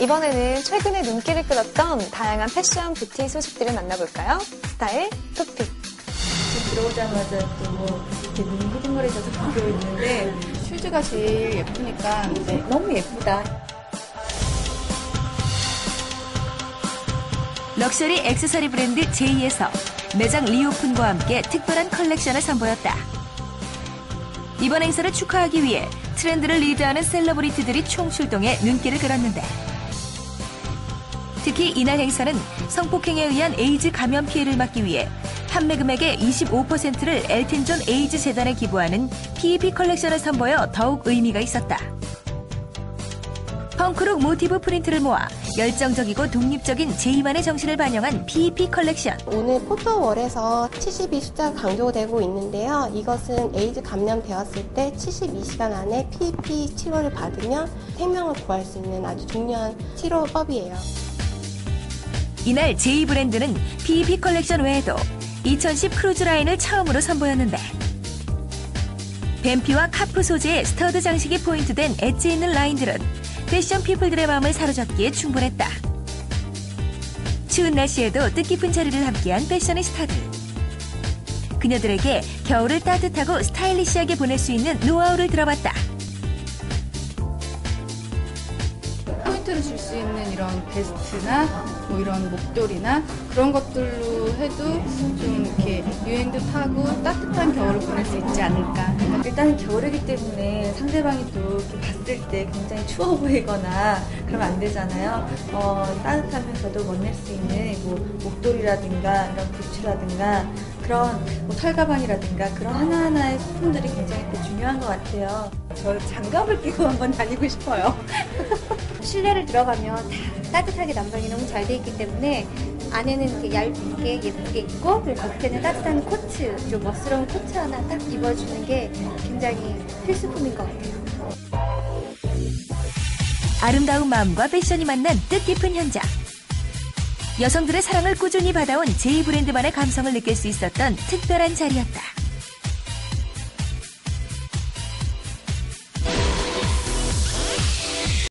이번에는 최근에 눈길을 끌었던 다양한 패션 뷰티 소식들을 만나볼까요? 스타일 토픽. 들어오자마자 또 이렇게 눈이 흐릿머릿해서 보고 있는데 슈즈가 제일 예쁘니까 네, 너무 예쁘다. 럭셔리 액세서리 브랜드 제이에서 매장 reopen과 함께 특별한 컬렉션을 선보였다. 이번 행사를 축하하기 위해 트렌드를 리드하는 셀러브리티들이 총출동해 눈길을 끌었는데 특히 이날 행사는 성폭행에 의한 에이즈 감염 피해를 막기 위해 판매 금액의 25%를 엘튼 존 에이즈 재단에 기부하는 PEP 컬렉션을 선보여 더욱 의미가 있었다. 펑크룩 모티브 프린트를 모아 열정적이고 독립적인 제이만의 정신을 반영한 PEP 컬렉션. 오늘 photo wall에서 72 숫자가 강조되고 있는데요. 이것은 에이즈 감염되었을 때 72시간 안에 PEP 치료를 받으면 생명을 구할 수 있는 아주 중요한 치료법이에요. 이날 제이 브랜드는 PEP 컬렉션 외에도 2010 크루즈 라인을 처음으로 선보였는데 뱀피와 calf 소재의 stud 장식이 포인트된 엣지 있는 라인들은 패션 people들의 마음을 사로잡기에 충분했다. 추운 날씨에도 뜻깊은 자리를 함께한 패셔니스타들. 그녀들에게 겨울을 따뜻하고 스타일리시하게 보낼 수 있는 노하우를 들어봤다. 포인트를 줄 수 있는 이런 베스트나 뭐 이런 목도리나 그런 것들로 해도 좀 이렇게 유행도 타고 따뜻한 겨울을 보낼 수 있지 않을까. 일단은 겨울이기 때문에 상대방이 또 봤을 때 굉장히 추워 보이거나 그러면 안 되잖아요. 어, 따뜻하면서도 멋낼 수 있는 뭐 목도리라든가 이런 부츠라든가 그런 뭐 털가방이라든가 그런 하나하나의 소품들이 굉장히 또 중요한 것 같아요. 저 장갑을 끼고 한번 다니고 싶어요. 실내를 들어가면 다 따뜻하게 난방이 너무 잘 돼 있기 때문에 안에는 이렇게 얇게 예쁘게 입고 그리고 겉에는 따뜻한 코트 좀 멋스러운 코트 하나 딱 입어주는 게 굉장히 필수품인 것 같아요. 아름다운 마음과 패션이 만난 뜻깊은 현장. 여성들의 사랑을 꾸준히 받아온 제이 브랜드만의 감성을 느낄 수 있었던 특별한 자리였다.